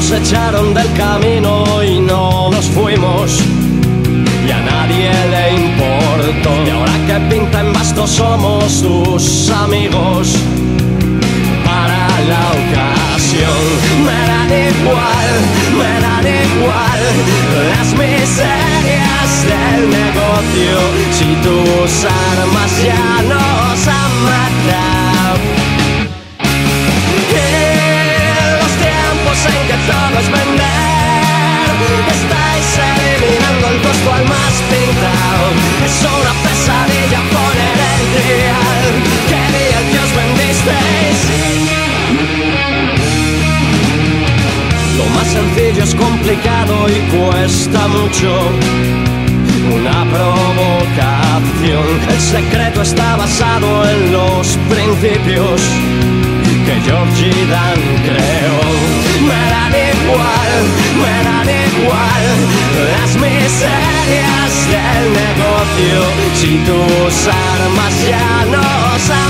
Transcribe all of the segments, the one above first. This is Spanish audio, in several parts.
Nos echaron del camino y no nos fuimos. Y a nadie le importó. Y ahora que pinta en basto somos sus amigos. Para la ocasión me dan igual, me dan igual las miserias del negocio. Si tus armas ya nos es complicado y cuesta mucho una provocación. El secreto está basado en los principios que Georgie Dan creó. Me dan igual, me dan igual las miserias del negocio. Si tus armas ya nos han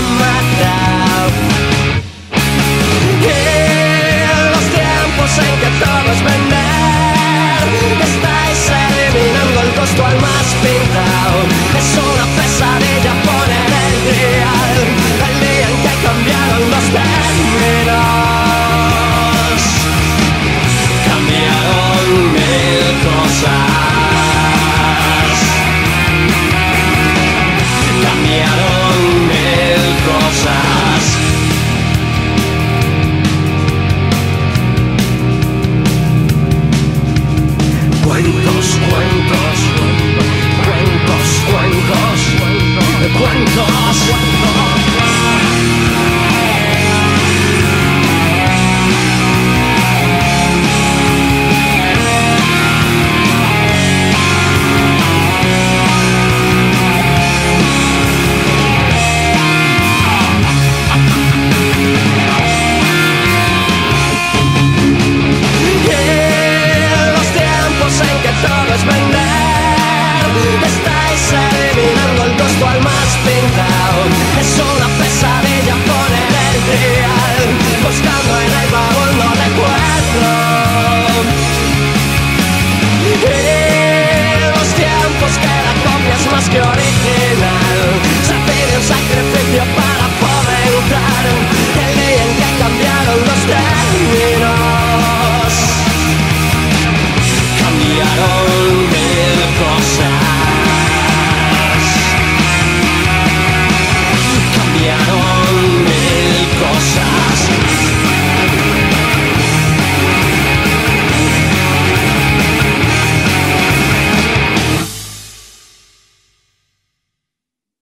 è solo a pensare di apponere il